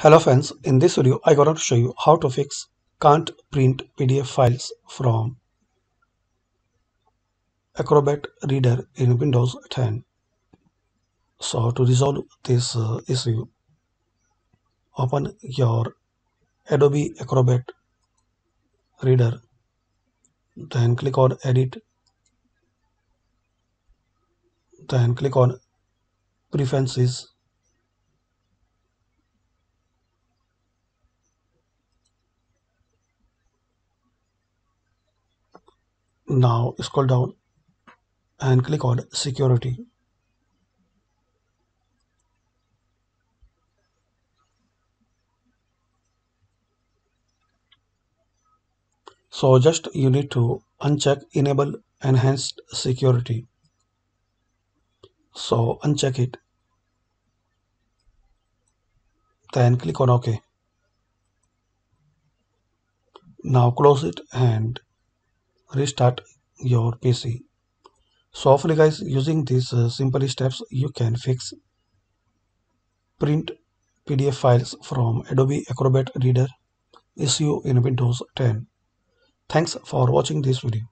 Hello friends, in this video I gonna show you how to fix can't print PDF files from Acrobat Reader in Windows 10. So to resolve this uh, issue, open your Adobe Acrobat Reader, then click on Edit, then click on Preferences Now scroll down and click on security. So just you need to uncheck enable enhanced security. So uncheck it. Then click on OK. Now close it and restart your PC. So hopefully guys using these uh, simple steps you can fix print PDF files from Adobe Acrobat Reader issue in Windows 10. Thanks for watching this video.